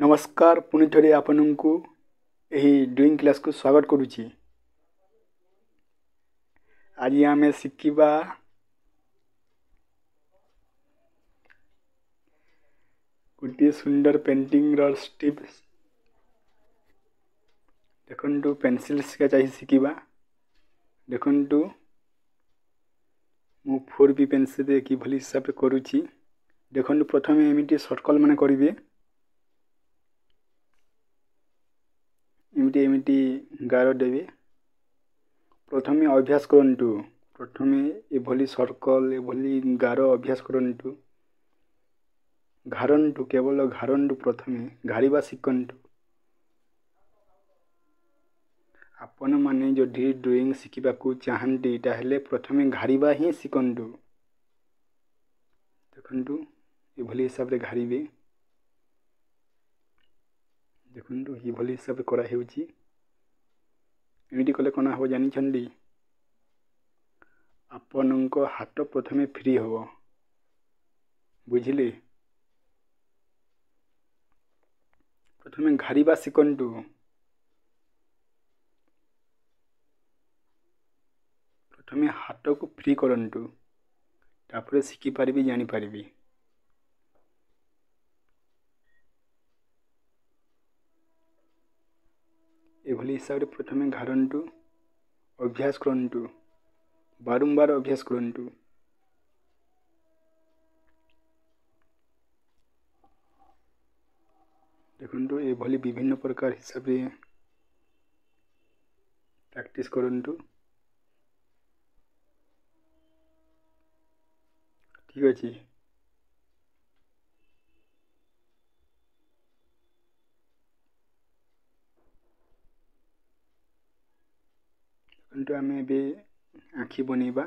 ନମସ୍କାର ପୁଣି ଥରେ ଆପଣଙ୍କୁ ଏହି ଡ୍ରଇଂ କ୍ଲାସ୍କୁ ସ୍ୱାଗତ କରୁଛି ଆଜି ଆମେ ଶିଖିବା ଗୋଟିଏ ସୁନ୍ଦର ପେଣ୍ଟିଂର ଷ୍ଟିପ୍ ଦେଖନ୍ତୁ ପେନସିଲ୍ ଶିଖା ଚାହି ଶିଖିବା ଦେଖନ୍ତୁ ମୁଁ ଫୋର୍ ବି ପେନସିଲ୍ରେ କିଭଳି ହିସାବରେ କରୁଛି ଦେଖନ୍ତୁ ପ୍ରଥମେ ଏମିତି ସର୍କଲ୍ ମାନେ କରିବେ ଏମିତି ଏମିତି ଗାର ଦେବେ ପ୍ରଥମେ ଅଭ୍ୟାସ କରନ୍ତୁ ପ୍ରଥମେ ଏଭଳି ସର୍କଲ୍ ଏଭଳି ଗାର ଅଭ୍ୟାସ କରନ୍ତୁ ଘାରନ୍ତୁ କେବଳ ଘାରନ୍ତୁ ପ୍ରଥମେ ଘାରିବା ଶିଖନ୍ତୁ ଆପଣମାନେ ଯଦି ଡ୍ରଇଂ ଶିଖିବାକୁ ଚାହାନ୍ତି ତାହେଲେ ପ୍ରଥମେ ଘାରିବା ହିଁ ଶିଖନ୍ତୁ ଦେଖନ୍ତୁ ଏଭଳି ହିସାବରେ ଘାରିବେ ଦେଖନ୍ତୁ କିଭଳି ହିସାବରେ କରାହେଉଛି ଏମିତି କଲେ କ'ଣ ହେବ ଜାଣିଛନ୍ତି ଆପଣଙ୍କ ହାତ ପ୍ରଥମେ ଫ୍ରି ହେବ ବୁଝିଲେ ପ୍ରଥମେ ଘାରିବା ଶିଖନ୍ତୁ ପ୍ରଥମେ ହାତକୁ ଫ୍ରି କରନ୍ତୁ ତାପରେ ଶିଖିପାରିବି ଜାଣିପାରିବି ଏଭଳି ହିସାବରେ ପ୍ରଥମେ ଘାରନ୍ତୁ ଅଭ୍ୟାସ କରନ୍ତୁ ବାରମ୍ବାର ଅଭ୍ୟାସ କରନ୍ତୁ ଦେଖନ୍ତୁ ଏଭଳି ବିଭିନ୍ନ ପ୍ରକାର ହିସାବରେ ପ୍ରାକ୍ଟିସ୍ କରନ୍ତୁ ଠିକ୍ ଅଛି କିନ୍ତୁ ଆମେ ଏବେ ଆଖି ବନେଇବା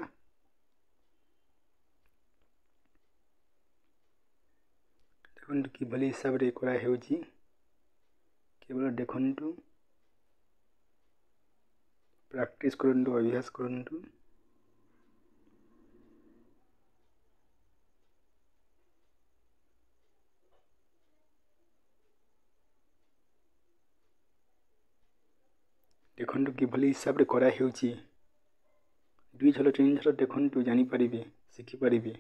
ଦେଖନ୍ତୁ କିଭଳି ହିସାବରେ କରାହେଉଛି କେବଳ ଦେଖନ୍ତୁ ପ୍ରାକ୍ଟିସ୍ କରନ୍ତୁ ଅଭ୍ୟାସ କରନ୍ତୁ ଦେଖନ୍ତୁ କିଭଳି ହିସାବରେ କରାହେଉଛି ଦୁଇ ଝଲ ତିନି ଝଲ ଦେଖନ୍ତୁ ଜାଣିପାରିବେ ଶିଖିପାରିବେ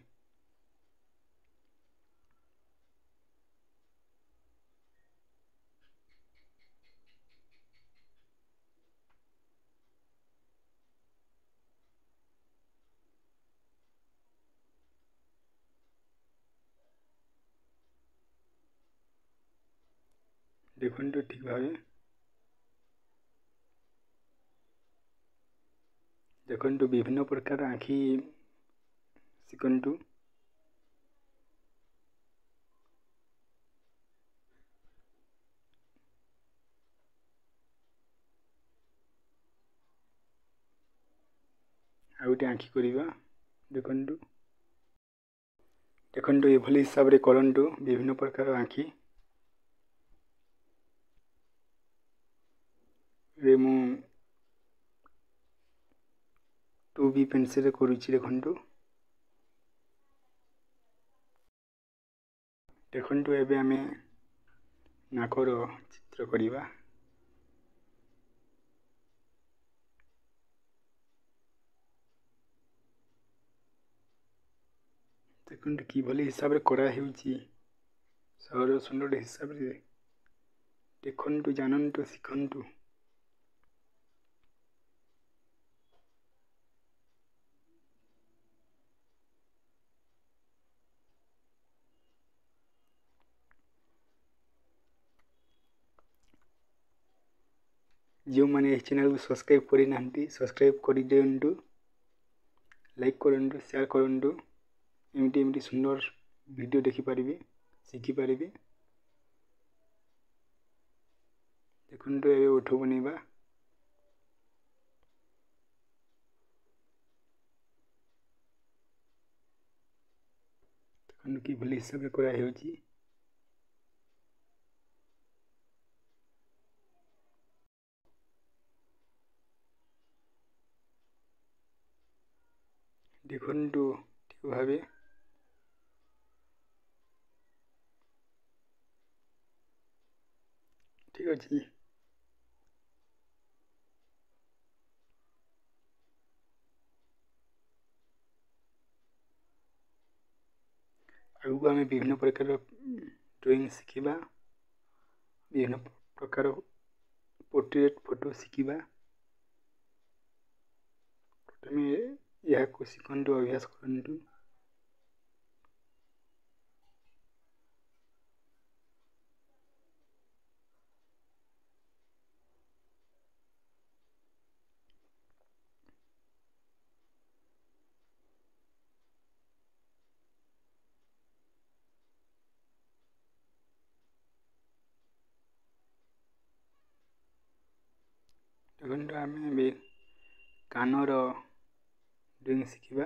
দেখুন তো ঠিকভাবে ଦେଖନ୍ତୁ ବିଭିନ୍ନ ପ୍ରକାର ଆଖି ଶିଖନ୍ତୁ ଆଉ ଗୋଟେ ଆଖି କରିବା ଦେଖନ୍ତୁ ଦେଖନ୍ତୁ ଏଭଳି ହିସାବରେ କରନ୍ତୁ ବିଭିନ୍ନ ପ୍ରକାର ଆଖି ପେନ୍ସିଲ୍ରେ କରୁଛି ଦେଖନ୍ତୁ ଦେଖନ୍ତୁ ଏବେ ଆମେ ନାକର ଚିତ୍ର କରିବା ଦେଖନ୍ତୁ କିଭଳି ହିସାବରେ କରାହେଉଛି ସହର ସୁନ୍ଦର ହିସାବରେ ଦେଖନ୍ତୁ ଜାଣନ୍ତୁ ଶିଖନ୍ତୁ ଯେଉଁମାନେ ଏହି ଚ୍ୟାନେଲ୍କୁ ସବସ୍କ୍ରାଇବ୍ କରିନାହାନ୍ତି ସବସ୍କ୍ରାଇବ୍ କରିଦିଅନ୍ତୁ ଲାଇକ୍ କରନ୍ତୁ ସେୟାର୍ କରନ୍ତୁ ଏମିତି ଏମିତି ସୁନ୍ଦର ଭିଡ଼ିଓ ଦେଖିପାରିବେ ଶିଖିପାରିବେ ଦେଖନ୍ତୁ ଏବେ ଓଠ ବନେଇବା ଦେଖନ୍ତୁ କିଭଳି ହିସାବରେ କରାହେଉଛି নিঘণ্ট কীভাবে ঠিক আছে ଆଗକୁ ଆମେ ବିଭିନ୍ନ ପ୍ରକାର ଡ୍ରଇଂ ଶିଖିବା ବିଭିନ୍ନ ପ୍ରକାର ପୋର୍ଟ୍ରେଟ୍ ଫଟୋ ଶିଖିବା ପ୍ରଥମେ ఒక సెకండ్ వేసుకుంటూ ଦେଖନ୍ତୁ ଆମେ ବି କାନର ଡ୍ରଇଂ ଶିଖିବା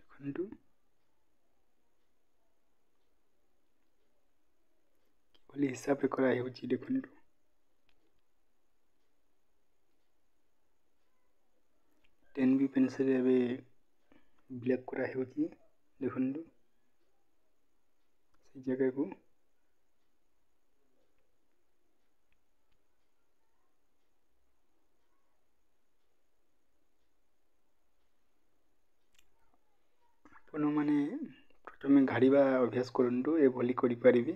ଦେଖନ୍ତୁ କିଭଳି ହିସାବରେ କରାହେଉଛି ଦେଖନ୍ତୁ ଟେନ୍ ବି ପେନ୍ସିଲ୍ ଏବେ ବ୍ଲାକ୍ କରାହେଉଛି ଦେଖନ୍ତୁ ସେ ଜାଗାକୁ ଧାଡ଼ିବା ଅଭ୍ୟାସ କରନ୍ତୁ ଏଭଳି କରିପାରିବି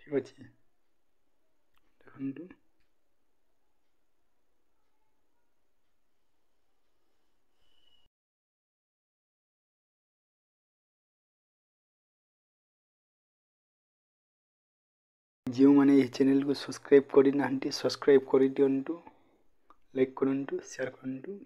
ଠିକ ଅଛି ଦେଖନ୍ତୁ ଯେଉଁମାନେ ଏହି ଚ୍ୟାନେଲକୁ ସବସ୍କ୍ରାଇବ୍ କରିନାହାନ୍ତି ସବସ୍କ୍ରାଇବ୍ କରିଦିଅନ୍ତୁ ଲାଇକ୍ କରନ୍ତୁ ସେୟାର କରନ୍ତୁ